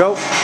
Joe?